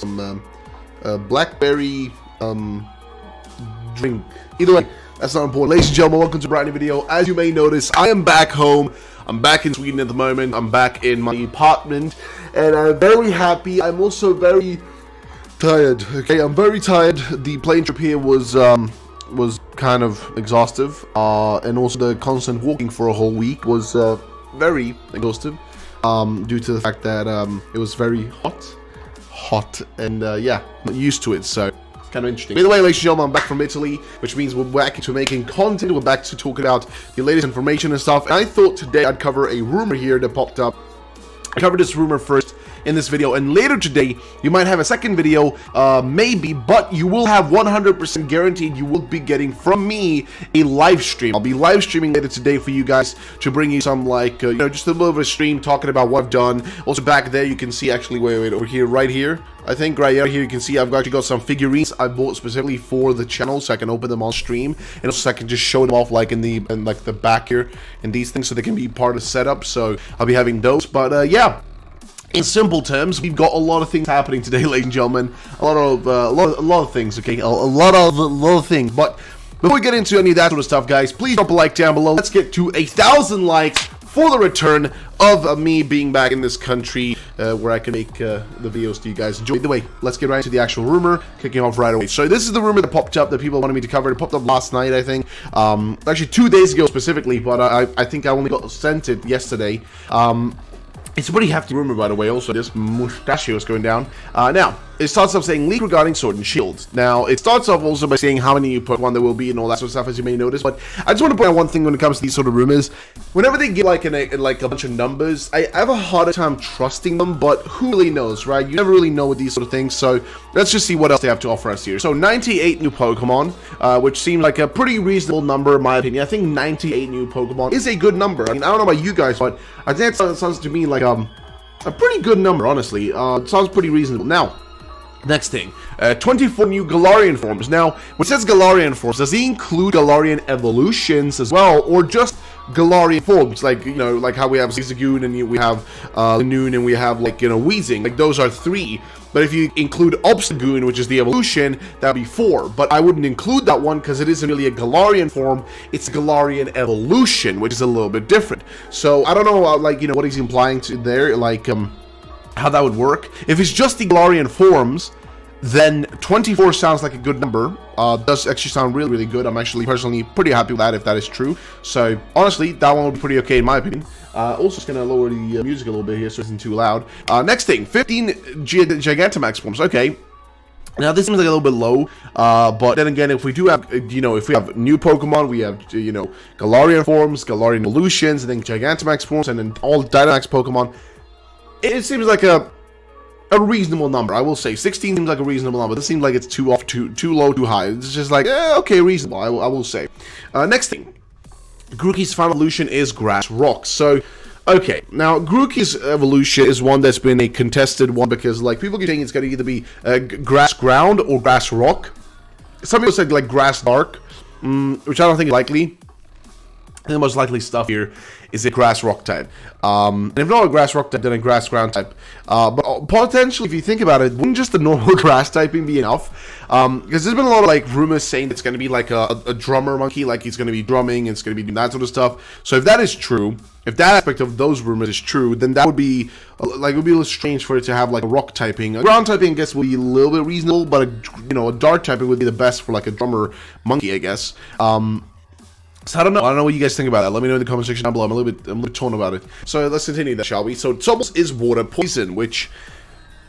some um, uh, blackberry um, drink. Either way, that's not important. Ladies and gentlemen, welcome to a brand new video. As you may notice, I am back home. I'm back in Sweden at the moment. I'm back in my apartment, and I'm very happy. I'm also very tired. Okay, I'm very tired. The plane trip here was um, was kind of exhaustive, uh, and also the constant walking for a whole week was uh, very exhaustive um, due to the fact that um, it was very hot, hot, and uh, yeah, not used to it. So kind of interesting. By the way, ladies and gentlemen, I'm back from Italy, which means we're back to making content. We're back to talk about the latest information and stuff. And I thought today I'd cover a rumor here that popped up. I covered this rumor first in this video. And later today you might have a second video uh, maybe but you will have 100% guaranteed you will be getting from me a live stream. I'll be live streaming later today for you guys to bring you some like uh, you know just a little bit of a stream talking about what I've done. Also back there you can see actually wait wait over here right here. I think right here you can see I've actually got some figurines I bought specifically for the channel so I can open them on stream. And also I can just show them off like in the in like the back here and these things so they can be part of setup. So I'll be having those. But uh, yeah in simple terms, we've got a lot of things happening today, ladies and gentlemen. A lot of, uh, a, lot of a lot of things, okay? A, a, lot of, a lot of things. But before we get into any of that sort of stuff, guys, please drop a like down below. Let's get to a thousand likes for the return of uh, me being back in this country uh, where I can make uh, the videos to you guys enjoy. the way, let's get right into the actual rumor, kicking off right away. So this is the rumor that popped up that people wanted me to cover. It popped up last night, I think. Um, actually, two days ago specifically, but I, I think I only got sent it yesterday. Um, it's a pretty hefty rumor, by the way, also, this mustachio is going down. Uh, now, it starts off saying leak regarding Sword and Shield. Now, it starts off also by saying how many new Pokemon there will be and all that sort of stuff, as you may notice. But I just want to point out one thing when it comes to these sort of rumors. Whenever they give like an, a, like a bunch of numbers, I have a harder time trusting them. But who really knows, right? You never really know with these sort of things. So let's just see what else they have to offer us here. So 98 new Pokemon, uh, which seems like a pretty reasonable number in my opinion. I think 98 new Pokemon is a good number. I mean, I don't know about you guys, but I think it sounds to me like um a pretty good number, honestly. Uh, sounds pretty reasonable. Now, Next thing, uh, 24 new Galarian forms. Now, when it says Galarian forms, does he include Galarian evolutions as well, or just Galarian forms? Like, you know, like how we have Zigzagoon and we have uh, Noon and we have, like, you know, Weezing. Like, those are three. But if you include Obstagoon, which is the evolution, that'd be four. But I wouldn't include that one because it isn't really a Galarian form. It's Galarian evolution, which is a little bit different. So, I don't know, uh, like, you know, what he's implying to there. Like, um how that would work. If it's just the Galarian forms, then 24 sounds like a good number. Uh, does actually sound really, really good. I'm actually personally pretty happy with that if that is true. So, honestly, that one would be pretty okay in my opinion. Uh, also, just to lower the uh, music a little bit here so it isn't too loud. Uh, next thing, 15 G Gigantamax forms. Okay. Now, this seems like a little bit low, uh, but then again, if we do have, you know, if we have new Pokemon, we have, you know, Galarian forms, Galarian evolutions, and then Gigantamax forms, and then all Dynamax Pokemon, it seems like a a reasonable number. I will say 16 seems like a reasonable number. This seems like it's too off, too too low, too high. It's just like eh, okay, reasonable. I will, I will say. Uh, next thing, Grookey's final evolution is Grass Rock. So. Okay, now Grookey's evolution is one that's been a contested one because like people keep saying it's going to either be uh, grass ground or grass rock. Some people said like grass dark, mm, which I don't think is likely the most likely stuff here is a grass rock type. Um, and if not a grass rock type, then a grass ground type. Uh, but uh, potentially, if you think about it, wouldn't just the normal grass typing be enough? Because um, there's been a lot of like rumors saying it's going to be like a, a, drummer monkey, like he's going to be drumming, and it's going to be doing that sort of stuff. So if that is true, if that aspect of those rumors is true, then that would be uh, like it would be a little strange for it to have like a rock typing. A ground typing, I guess, would be a little bit reasonable, but a, you know, a dark typing would be the best for like a drummer monkey, I guess. Um, so I don't know. I don't know what you guys think about that. Let me know in the comment section down below. I'm a little bit, I'm a little torn about it. So let's continue that, shall we? So Sobble's is water poison, which,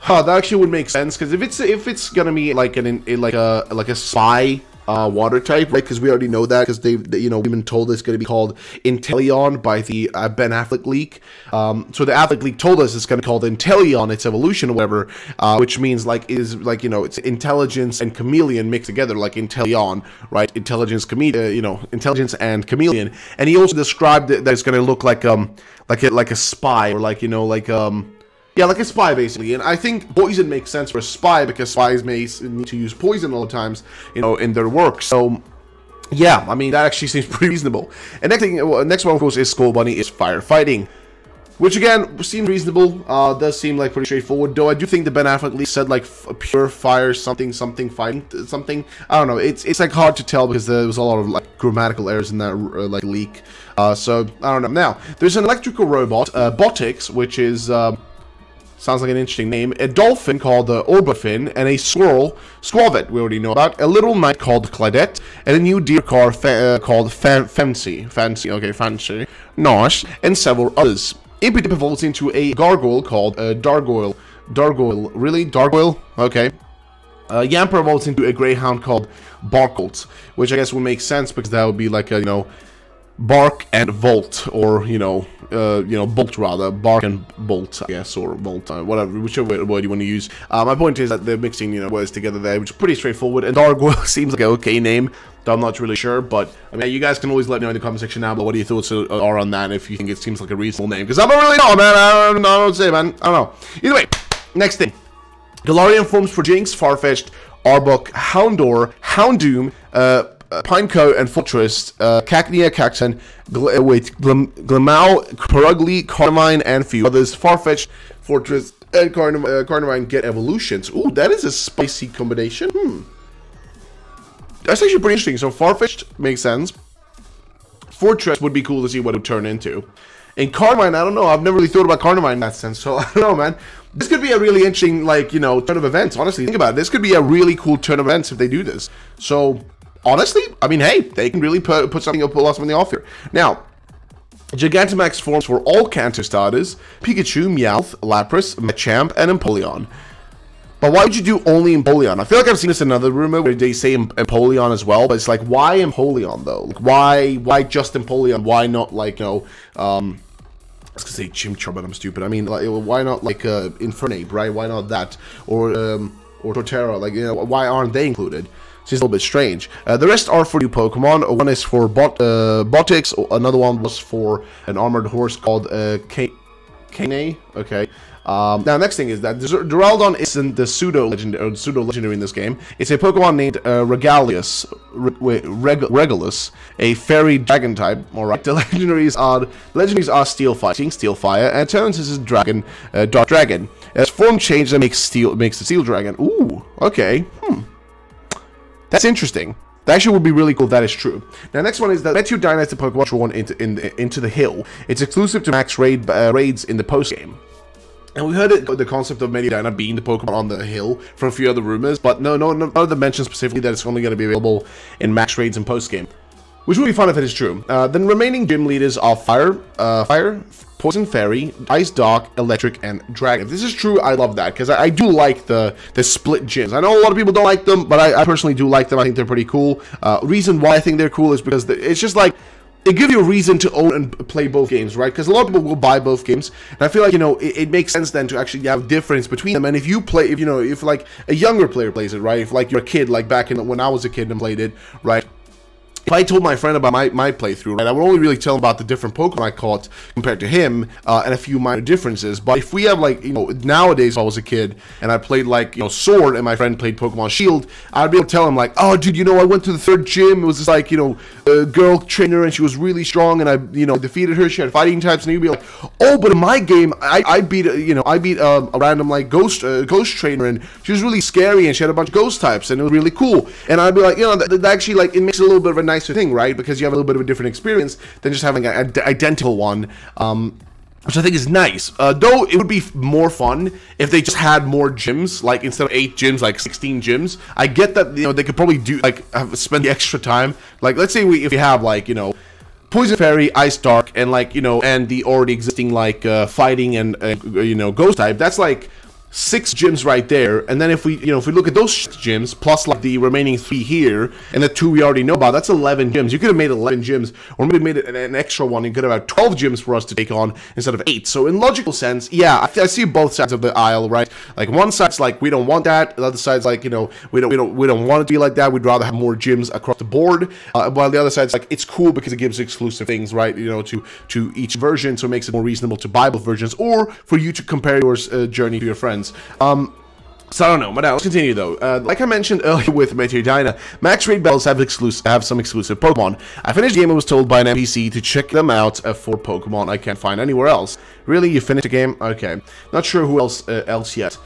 huh, that actually would make sense because if it's if it's gonna be like an like a like a spy uh, water type, right? Because we already know that because they, they, you know, we've been told it's going to be called Inteleon by the uh, Ben Affleck leak. Um, so the Affleck leak told us it's going to be called Inteleon, its evolution or whatever, uh, which means like is like you know it's intelligence and chameleon mixed together, like Inteleon, right? Intelligence, chameleon, uh, you know, intelligence and chameleon. And he also described that it's going to look like um like a, like a spy or like you know like um yeah, like a spy, basically. And I think poison makes sense for a spy, because spies may need to use poison all the times, you know, in their work. So, yeah, I mean, that actually seems pretty reasonable. And next thing, well, next one, of course, is Scorbunny is firefighting. which again seems reasonable. Uh, does seem like pretty straightforward. Though I do think the Ben Affleck leak said like pure fire something something fighting something. I don't know. It's it's like hard to tell because there was a lot of like grammatical errors in that uh, like leak. Uh, so I don't know. Now there's an electrical robot, uh, Botix, which is. Uh, Sounds like an interesting name. A dolphin called the Orbafin, and a squirrel, Squavet, we already know about. A little knight called Claudette, and a new deer car uh, called Fan Fancy. Fancy, okay, Fancy. Nosh, and several others. Impidimp evolves into a gargoyle called uh, Dargoyle. Dargoyle. Really? Dargoyle? Okay. Uh, Yamper evolves into a greyhound called Barkolt, which I guess would make sense because that would be like a, you know, bark and volt, or you know, uh, you know, bolt rather, bark and bolt, I guess, or volt, uh, whatever, whichever word you want to use. Uh, my point is that they're mixing, you know, words together there, which is pretty straightforward. And Gargoyle seems like an okay name, though I'm not really sure. But I mean, you guys can always let me know in the comment section now. But what your thoughts are on that? If you think it seems like a reasonable name, because I don't really know, man. I don't, I don't say, man. I don't know. Either way, next thing. Galarian forms for Jynx, Farfetch'd, Arbok, Houndour, Houndoom, uh, Pineco and Forretress, uh, Cacnea, Cacturne, Gl uh, wait, Glim Glameow, Purugly, Carnivine, and few others. Farfetch'd, Forretress, and Carn uh, Carnivine get evolutions. Ooh, that is a spicy combination. Hmm. That's actually pretty interesting. So Farfetch'd makes sense. Forretress would be cool to see what it would turn into. And Carnivine, I don't know. I've never really thought about Carnivine in that sense. So I don't know, man. This could be a really interesting, like, you know, turn of events. Honestly, think about it. This could be a really cool turn of events if they do this. So honestly, I mean, hey, they can really put, put something up, pull something off here. Now, Gigantamax forms for all Kanto starters, Pikachu, Meowth, Lapras, Machamp, and Empoleon. But why would you do only Empoleon? I feel like I've seen this in another rumor where they say Empoleon as well, but it's like, why Empoleon though? Like, why, why just Empoleon? Why not like, you know, um, I was gonna say Chimchar, but I'm stupid. I mean, like, why not like uh, Infernape, right? Why not that? Or, um, or Torterra, like, you know, why aren't they included? It's a little bit strange. Uh, the rest are for new Pokemon. One is for Bot uh, Botix. Another one was for an armored horse called uh, Kane. Okay. Um, now, next thing is that Duraludon isn't the pseudo legendary, pseudo legendary in this game. It's a Pokemon named uh, Regalius, Reg Regalus, a fairy dragon type. All right, the legendaries are legendaries are Steel Fighting, Steel Fire, and turns is a dragon, uh, Dark Dragon. As form change that makes steel makes the Steel Dragon. Ooh, okay. Hmm. That's interesting. That actually would be really cool that is true. Now, next one is that Meteor Dynasty Pokemon Drawn into, in, into the Hill. It's exclusive to max raid uh, raids in the post-game. And we heard it, the concept of Meteor being the Pokemon on the hill from a few other rumors, but no, no, none of them mention specifically that it's only going to be available in max raids and post-game. Which would be fun if it is true. Uh, the remaining gym leaders are Fire, uh, Fire, Poison Fairy, Ice Dark, Electric, and Dragon. If this is true, I love that, because I, I, do like the, the split gyms. I know a lot of people don't like them, but I, I personally do like them. I think they're pretty cool. Uh, reason why I think they're cool is because it's just like, it gives you a reason to own and play both games, right? Because a lot of people will buy both games, and I feel like you know it, it, makes sense then to actually have difference between them. And if you play, if you know, if like a younger player plays it, right? If like you're a kid, like back in when I was a kid and played it, right? If I told my friend about my, my playthrough, right, I would only really tell him about the different Pokemon I caught compared to him, uh, and a few minor differences. But if we have like, you know, nowadays I was a kid and I played like, you know, Sword and my friend played Pokemon Shield, I'd be able to tell him like, oh, dude, you know, I went to the third gym. It was just like, you know, a girl trainer and she was really strong, and I, you know, defeated her. She had fighting types, and he'd be like, oh, but in my game, I, I beat, you know, I beat um, a random like ghost uh, ghost trainer, and she was really scary, and she had a bunch of ghost types, and it was really cool. And I'd be like, you know, that, that actually like it makes it a little bit of a nicer thing, right? Because you have a little bit of a different experience than just having an identical one. Um, which I think is nice. Uh, though it would be more fun if they just had more gyms, like instead of eight gyms, like sixteen gyms. I get that you know they could probably do like have, spend the extra time. Like let's say we if we have like you know Poison Fairy, Ice Dark, and like you know and the already existing like uh, fighting and uh, you know Ghost type. That's like six gyms right there and then if we you know if we look at those gyms plus like the remaining three here and the two we already know about that's 11 gyms. You could have made 11 gyms or maybe made an, an extra one. You could have had 12 gyms for us to take on instead of 8 so in logical sense yeah I, I, see both sides of the aisle right? Like one side's like we don't want that. The other side's like you know we don't we don't we don't want it to be like that. We'd rather have more gyms across the board. Uh, while the other side's like it's cool because it gives exclusive things right? You know to to each version so it makes it more reasonable to buy both versions or for you to compare your uh, journey to your friends um, So I don't know, but now let's continue though. Uh, like I mentioned earlier with Meteor Max Raid Battles have exclusive have some exclusive Pokemon. I finished the game and was told by an NPC to check them out uh, for Pokemon I can't find anywhere else. Really, you finished the game? Okay, not sure who else uh, else yet.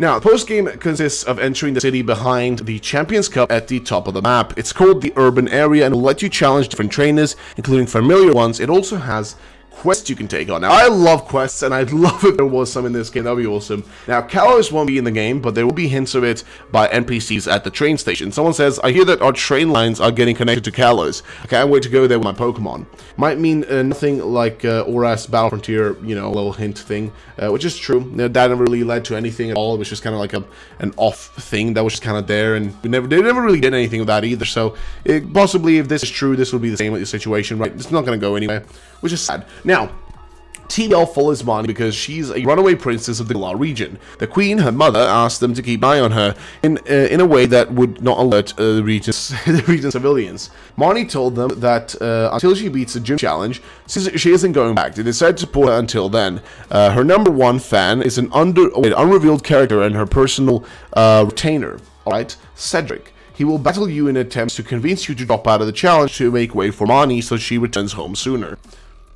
Now, the post-game consists of entering the city behind the Champions Cup at the top of the map. It's called the Urban Area and will let you challenge different trainers, including familiar ones. It also has quests you can take on. Now, I love quests, and I'd love if there was some in this game. That would be awesome. Now, Kalos won't be in the game, but there will be hints of it by NPCs at the train station. Someone says, I hear that our train lines are getting connected to Kalos. I can't wait to go there with my Pokemon. Might mean uh, nothing like uh, ORAS Battle Frontier, you know, little hint thing, uh, which is true. That never really led to anything at all. It was just kind of like a an off thing that was just kind of there, and we never they never really did anything with that either. So, it, possibly if this is true, this will be the same with the situation, right? It's not going to go anywhere, which is sad. Now, TBL follows Marnie because she's a runaway princess of the Galar region. The queen, her mother, asked them to keep an eye on her in uh, in a way that would not alert uh, the region's the region's civilians. Marnie told them that uh, until she beats the gym challenge, she isn't going back. They decided to support her until then. Uh, her number one fan is an under an unrevealed character and her personal uh, retainer. All right, Cedric. He will battle you in attempts to convince you to drop out of the challenge to make way for Marnie so she returns home sooner.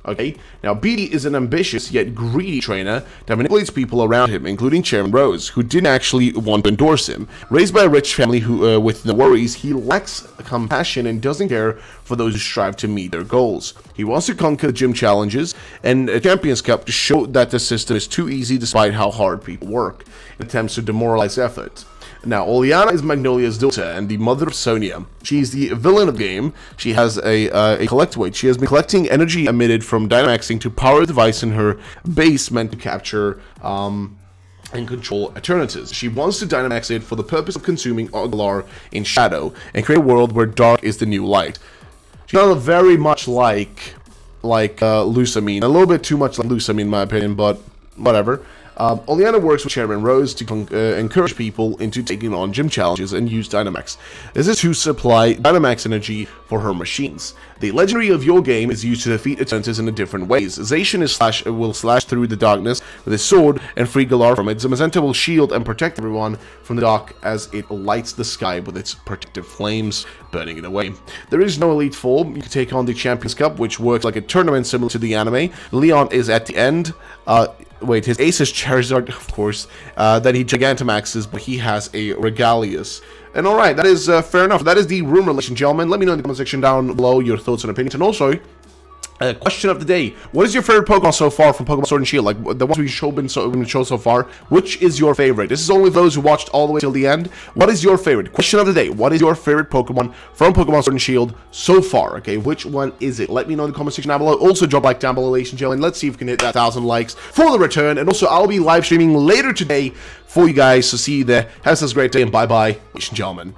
Okay, now BD is an ambitious yet greedy trainer that manipulates people around him, including Chairman Rose, who didn't actually want to endorse him. Raised by a rich family who, uh, with no worries, he lacks compassion and doesn't care for those who strive to meet their goals. He wants to conquer the gym challenges and a Champions Cup to show that the system is too easy despite how hard people work, in attempts to demoralize effort. Now, Oleana is Magnolia's daughter and the mother of Sonia. She's the villain of the game. She has a, uh, a collectoid. She has been collecting energy emitted from Dynamaxing to power a device in her base meant to capture um, and control Eternatus. She wants to Dynamax it for the purpose of consuming Galar in shadow and create a world where dark is the new light. She's not very much like like uh, Lusamine. A little bit too much like Lusamine in my opinion, but whatever. Um, works with Chairman Rose to uh, encourage people into taking on gym challenges and use Dynamax. This is to supply Dynamax energy for her machines. The legendary of your game is used to defeat Eternatus in a different ways. Zacian is slash, will slash through the darkness with his sword and free Galar from it. Zamazenta will shield and protect everyone from the dark as it lights the sky with its protective flames, burning it away. There is no Elite Four. You can take on the Champions Cup, which works like a tournament similar to the anime. Leon is at the end. Uh, wait, his ace is Charizard, of course. Uh, then he Gigantamaxes, but he has a Regalius. And alright, that is uh, fair enough. That is the ladies and gentlemen. Let me know in the comment section down below your thoughts and opinions. And also, uh, question of the day: What is your favorite Pokemon so far from Pokemon Sword and Shield? Like the ones we've shown been so, been so far. Which is your favorite? This is only for those who watched all the way till the end. What is your favorite? Question of the day: What is your favorite Pokemon from Pokemon Sword and Shield so far? Okay, which one is it? Let me know in the comment section down below. Also, drop like down below, ladies and gentlemen. Let's see if we can hit that thousand likes for the return. And also, I'll be live streaming later today for you guys. So see you there. Have a great day and bye bye, ladies and gentlemen.